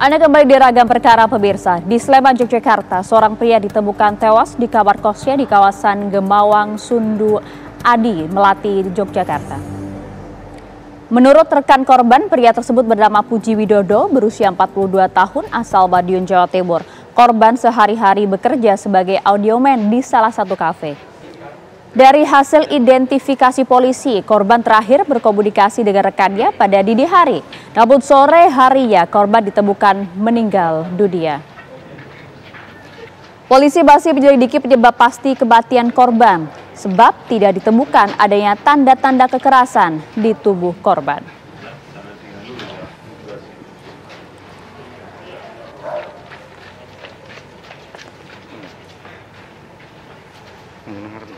Anda kembali di ragam perkara pemirsa. Di Sleman, Yogyakarta, seorang pria ditemukan tewas di kamar kosnya di kawasan Gemawang, Sundu, Adi, Melati, Yogyakarta. Menurut rekan korban, pria tersebut bernama Puji Widodo, berusia 42 tahun, asal Madiun, Jawa Timur. Korban sehari-hari bekerja sebagai audioman di salah satu kafe. Dari hasil identifikasi polisi, korban terakhir berkomunikasi dengan rekannya pada dini hari. Namun sore harinya korban ditemukan meninggal dunia. Polisi masih menyelidiki penyebab pasti kematian korban sebab tidak ditemukan adanya tanda-tanda kekerasan di tubuh korban. ngerti